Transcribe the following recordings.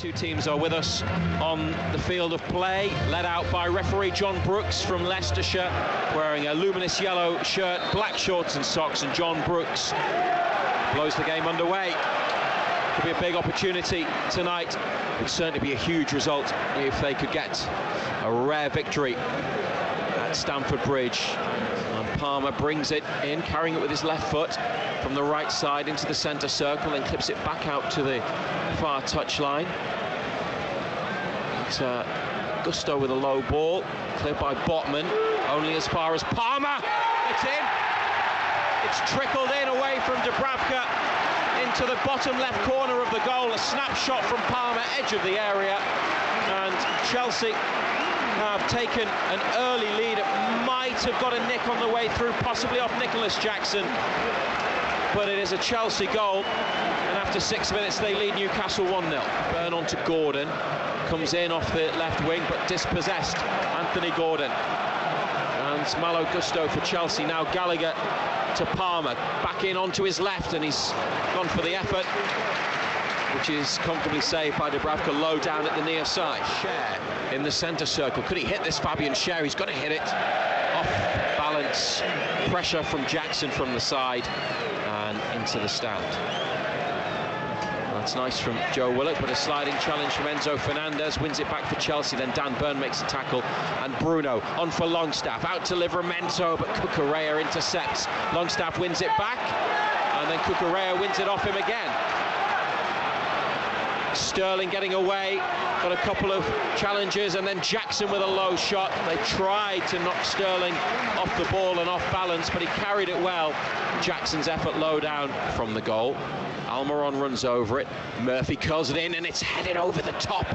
Two teams are with us on the field of play, led out by referee John Brooks from Leicestershire, wearing a luminous yellow shirt, black shorts and socks, and John Brooks blows the game underway. Could be a big opportunity tonight. It would certainly be a huge result if they could get a rare victory Stamford Bridge. And Palmer brings it in, carrying it with his left foot from the right side into the centre circle, and clips it back out to the far touchline. Uh, Gusto with a low ball, cleared by Botman, only as far as Palmer. It's in. It's trickled in away from Dubravka into the bottom left corner of the goal. A snapshot from Palmer, edge of the area, and Chelsea have taken an early lead. It might have got a nick on the way through, possibly off Nicolas Jackson, but it is a Chelsea goal. And after six minutes, they lead Newcastle 1 0. Burn on to Gordon, comes in off the left wing, but dispossessed. Anthony Gordon. And Malo Gusto for Chelsea. Now Gallagher to Palmer, back in onto his left, and he's gone for the effort, which is comfortably saved by Dubravka low down at the near side. Schär in the centre circle. Could he hit this Fabian Schär? He's got to hit it. Off balance, pressure from Jackson from the side and into the stand. That's nice from Joe Willock, but a sliding challenge from Enzo Fernandez wins it back for Chelsea. Then Dan Burn makes a tackle, and Bruno on for Longstaff, out to Livramento, but Cucurella intercepts. Longstaff wins it back, and then Cucurella wins it off him again. Sterling getting away, got a couple of challenges, and then Jackson with a low shot. They tried to knock Sterling off the ball and off balance, but he carried it well. Jackson's effort low down from the goal. Almiron runs over it. Murphy curls it in, and it's headed over the top.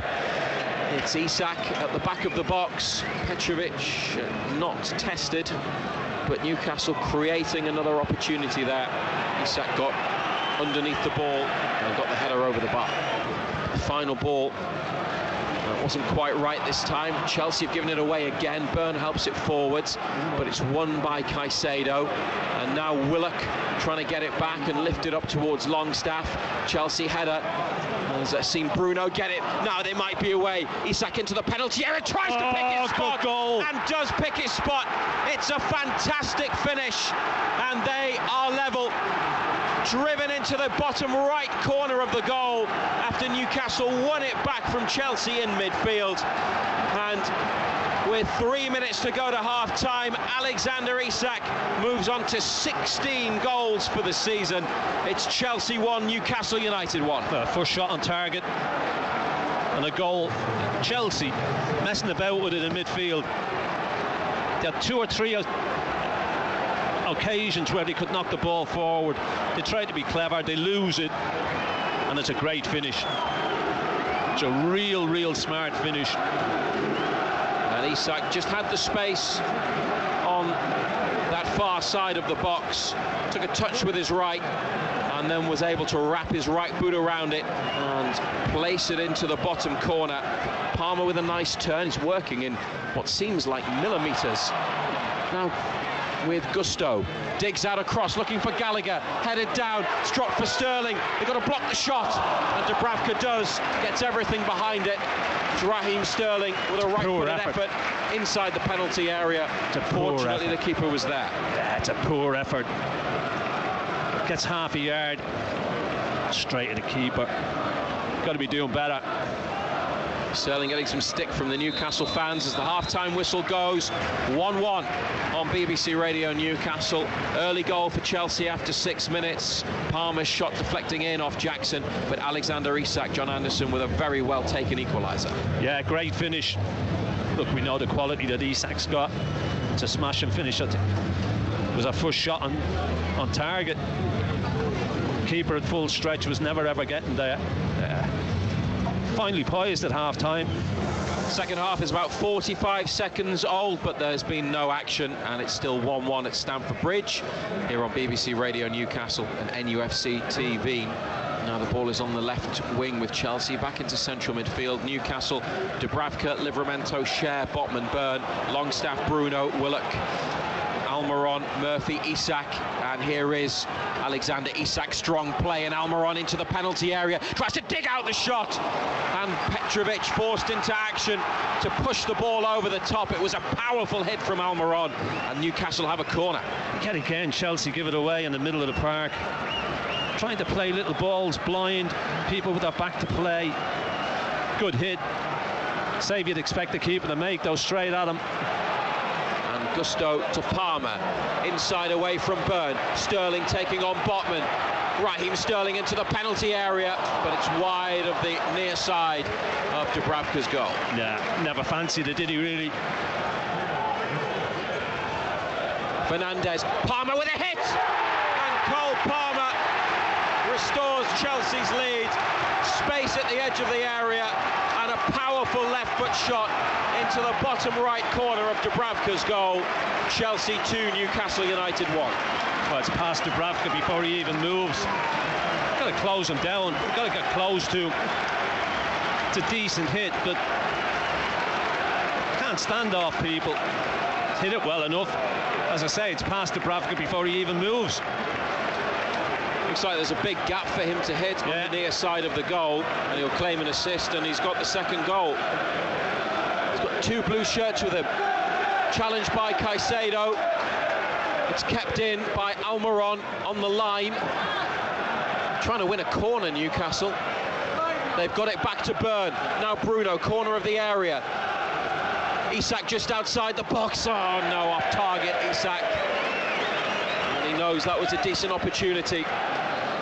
It's Isak at the back of the box. Petrovic uh, not tested, but Newcastle creating another opportunity there. Isak got underneath the ball and got the header over the bar. The final ball uh, wasn't quite right this time. Chelsea have given it away again. Burn helps it forwards, but it's won by Caicedo. And now Willock trying to get it back and lift it up towards Longstaff. Chelsea header. Has seen Bruno get it. Now they might be away. Isak into the penalty area, tries to pick Oh, his spot goal. and does pick his spot. It's a fantastic finish, and they are level driven into the bottom right corner of the goal after Newcastle won it back from Chelsea in midfield. And with three minutes to go to half time, Alexander Isak moves on to 16 goals for the season. It's Chelsea 1, Newcastle United 1. Uh, first shot on target and a goal. Chelsea messing about with it in midfield. They had two or three occasions where they could knock the ball forward. They try to be clever, they lose it, and it's a great finish. It's a real, real smart finish. And Isak just had the space on that far side of the box, took a touch with his right, and then was able to wrap his right boot around it and place it into the bottom corner. Palmer with a nice turn, he's working in what seems like millimetres. Now with Gusto, digs out across, looking for Gallagher, headed down, dropped for Sterling. They've got to block the shot, and Dubravka does, gets everything behind it. It's Raheem Sterling with a right-footed effort. effort. inside the penalty area. It's a poor Fortunately, effort. the keeper was there. Yeah, it's a poor effort. Gets half a yard straight at the keeper. Got to be doing better. Sterling getting some stick from the Newcastle fans as the half-time whistle goes. 1-1 on BBC Radio Newcastle. Early goal for Chelsea after six minutes. Palmer's shot deflecting in off Jackson, but Alexander Isak, John Anderson with a very well taken equaliser. Yeah, great finish. Look, we know the quality that Isak's got. A smash and finish. It was our first shot on, on target. Keeper at full stretch was never ever getting there. Finally poised at half time. Second half is about 45 seconds old, but there's been no action, and it's still 1 1 at Stamford Bridge here on BBC Radio Newcastle and NUFC TV. Now the ball is on the left wing with Chelsea back into central midfield. Newcastle, Dubravka, Livramento, Schär, Botman, Burn, Longstaff, Bruno, Willock. Almiron, Murphy, Isak, and here is Alexander Isak, strong play, and Almiron into the penalty area, tries to dig out the shot, and Petrovic forced into action to push the ball over the top. It was a powerful hit from Almiron, and Newcastle have a corner. Yet again, Chelsea give it away in the middle of the park. Trying to play little balls blind, people with their back to play. Good hit. Save you'd expect the keeper to make, though straight at him. Gusto to Palmer. Inside away from Burn. Sterling taking on Botman. Raheem Sterling into the penalty area, but it's wide of the near side of Dubravka's goal. Yeah, never fancied it, did he really? Fernandez. Palmer with a hit! And Cole Palmer restores Chelsea's lead. Space at the edge of the area and a powerful left foot shot into the bottom right corner of Dubravka's goal. Chelsea 2, Newcastle United 1. Well, it's past Dubravka before he even moves. Got to close him down. Got to get close to him. It's a decent hit, but can't stand off people. Hit it well enough. As I say, it's past Dubravka before he even moves. Looks like there's a big gap for him to hit yeah. on the near side of the goal, and he'll claim an assist, and he's got the second goal. He's got two blue shirts with him. Challenged by Caicedo. It's kept in by Almiron on the line. Trying to win a corner, Newcastle. They've got it back to Burn. Now Bruno, corner of the area. Isak just outside the box. Oh no, off target, Isak. And he knows that was a decent opportunity.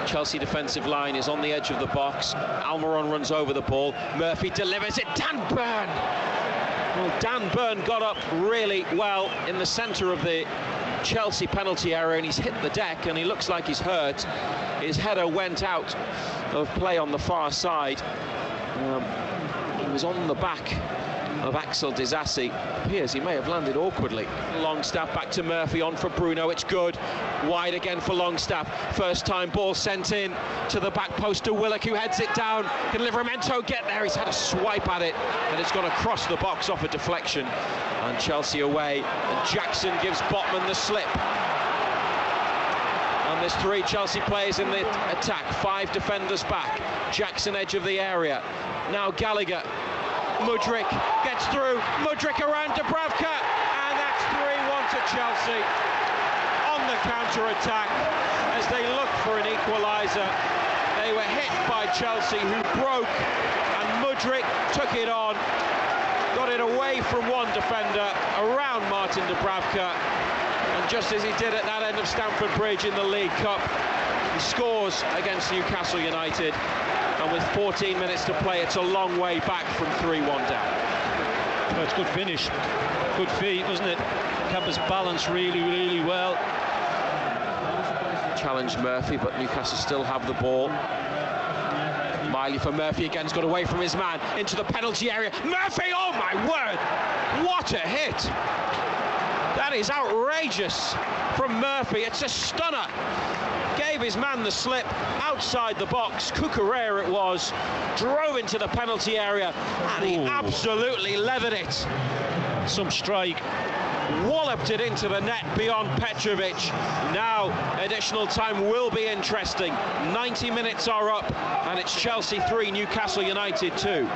Chelsea defensive line is on the edge of the box. Almiron runs over the ball. Murphy delivers it. Dan Burn. Well, Dan Burn got up really well in the centre of the Chelsea penalty area and he's hit the deck and he looks like he's hurt. His header went out of play on the far side. Um, he was on the back of Axel Disasi. Appears he may have landed awkwardly. Longstaff back to Murphy on for Bruno. It's good. Wide again for Longstaff. First time ball sent in to the back post to Willock who heads it down. Can Livramento get there? He's had a swipe at it and it's gone across the box off a deflection. And Chelsea away. And Jackson gives Botman the slip. And there's three Chelsea players in the attack. Five defenders back. Jackson edge of the area. Now Gallagher Mudryk gets through. Mudryk around Dubravka, and that's 3-1 to Chelsea on the counter-attack as they look for an equaliser. They were hit by Chelsea, who broke, and Mudryk took it on, got it away from one defender, around Martin Dubravka, and just as he did at that end of Stamford Bridge in the League Cup, he scores against Newcastle United and with 14 minutes to play, it's a long way back from 3-1 down. Well, it's good finish, good feet, wasn't it? Kept balanced really, really well. Challenged Murphy, but Newcastle still have the ball. Miley for Murphy again, has got away from his man into the penalty area. Murphy, oh my word, what a hit! That is outrageous from Murphy. It's a stunner gave his man the slip outside the box. Cucurella it was, drove into the penalty area, and he Ooh. absolutely leathered it. Some strike. Walloped it into the net beyond Petrovic. Now, additional time will be interesting. 90 minutes are up, and it's Chelsea 3, Newcastle United 2.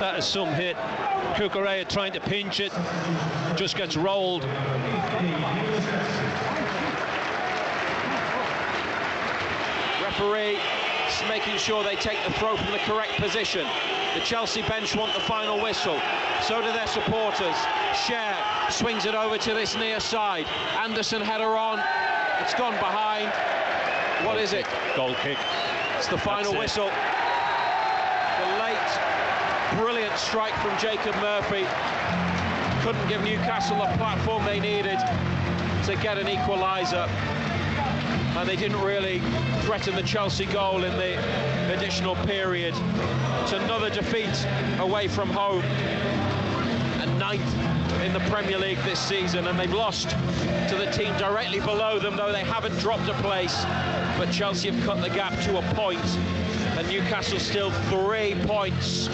That is some hit. Cucurella trying to pinch it, just gets rolled. referee making sure they take the throw from the correct position. The Chelsea bench want the final whistle. So do their supporters. Schär swings it over to this near side. Anderson header on. It's gone behind. What is it? Goal kick. It's the final That's whistle. It. The late, brilliant strike from Jacob Murphy. Couldn't give Newcastle the platform they needed to get an equaliser. And they didn't really threaten the Chelsea goal in the additional period. It's another defeat away from home, and ninth in the Premier League this season, and they've lost to the team directly below them, though they haven't dropped a place. But Chelsea have cut the gap to a point, and Newcastle still three points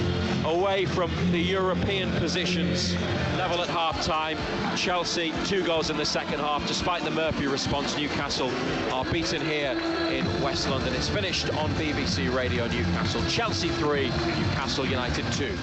away from the European positions. Level at half time. Chelsea, two goals in the second half. Despite the Murphy response, Newcastle are beaten here in West London. It's finished on BBC Radio Newcastle. Chelsea 3, Newcastle United 2.